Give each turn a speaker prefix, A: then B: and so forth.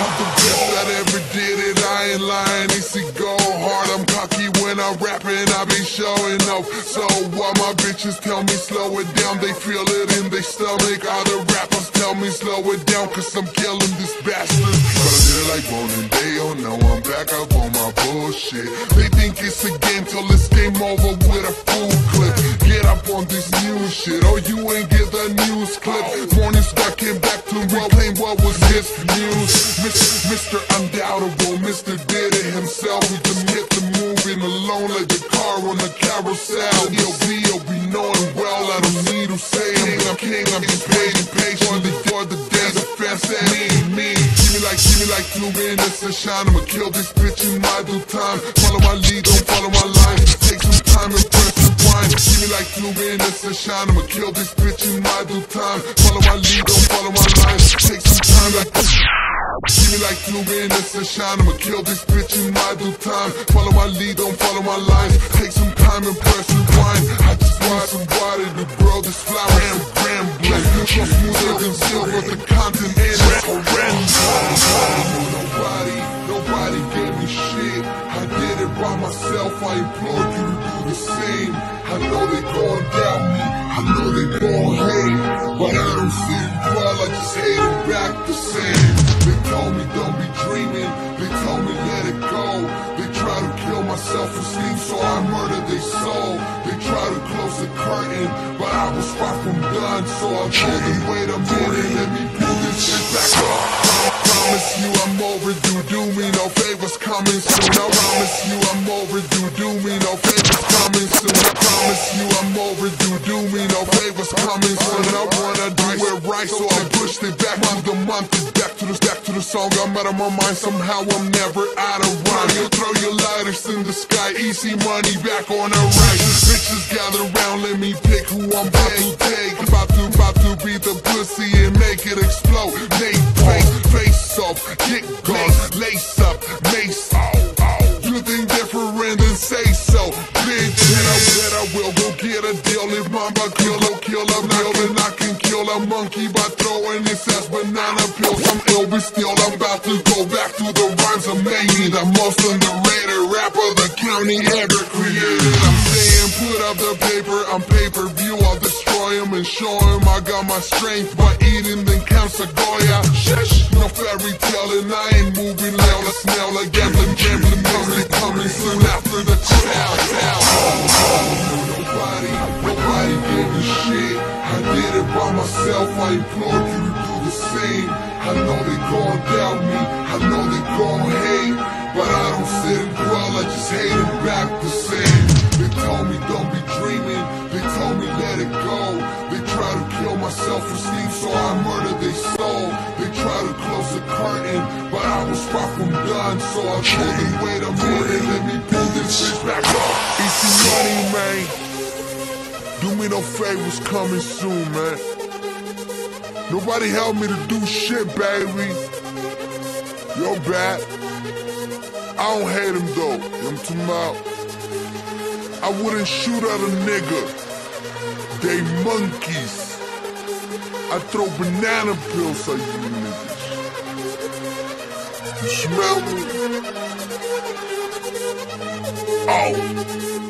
A: I'm the best that ever did it. I ain't lying. Easy go hard. I'm cocky when I'm rapping. I be showing off. So while my bitches tell me slow it down, they feel it in their stomach. Other rappers tell me slow it down, cause I'm killing this bastard. But I did it like Ronin. They don't oh, know I'm back up bullshit. They think it's a game till it's game over with a full clip. Get up on this new shit, or you ain't get the news clip. Morning Star came back to reclaim what was his news. Mr. Undoubtable, Mr. Did it himself. We can hit the moving alone like the car on the carousel. Yo, be, yo, be knowing well. I don't need to say I'm, king. I'm just paid and patient for the, for the dance of like, two minutes to shine. I'ma kill this bitch in my due time. Follow my lead, don't follow my line. Take some time and press rewind. Give me like two minutes to shine. I'ma kill this bitch in my due time. Follow my lead, don't follow my line. Take some time like. Give me like two minutes to shine. I'ma kill this bitch in my due time. Follow my lead, don't follow my lines. Take some time and press rewind. I just want somebody to grow this flower and gram black. So smoother than silver, the content myself. I implore you to do the same. I know they gon' doubt me. I know they gon' hate, but I don't see it well. I just hate it back the same. They told me don't be dreaming. They told me let it go. They try to kill my self-esteem, so I murdered their soul. They try to close the curtain, but I was far from done. So I told them, wait a minute, let me overdue, do me no favors coming soon. I promise you I'm overdue, do me no favors coming soon. I promise you I'm overdue, do me no favors coming soon. I wanna do it right, so I pushed it back to the month, back to the back to the song. I'm out of my mind, somehow I'm never out of rhyme. You throw your lighters in the sky, easy money back on the right. Bitches gather round, let me pick who I'm about to take. About to, about to be the pussy and make it explode. They kick guns, lace up, mace off. You think different then say so, bitch. And I bet I will go get a deal if mama kill a kill a meal. Then I can kill a monkey by throwing his ass banana pills. I'm ill, but still I'm about to go back to the rhymes of me. The most underrated rapper the county ever created. I'm saying put up the paper, I'm pay-per view. I'll destroy him and show him I got my strength by eating then count Segoya. Shush, no fairy tale and I ain't moving loud. A smell like gambling, gambling, coming, coming soon after the crowd. Nobody, nobody gave a shit. I did it by myself. I implore you to do the same. I know they gon' doubt me. I know they gon' hate, but I don't sit and dwell. I just hate it back the same. I was far from done. So I told them, wait a minute, let me pull this shit back up. Easy money, man. Do me no favors coming soon, man. Nobody helped me to do shit, baby. You're bad. I don't hate him though. I'm too out. I wouldn't shoot at a nigga. They monkeys. I throw banana pills at you niggas. Smell me? Oh.